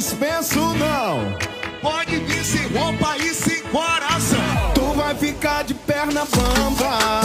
dispenso não. Pode vir sem roupa e sem coração. Tu vai ficar de perna bamba.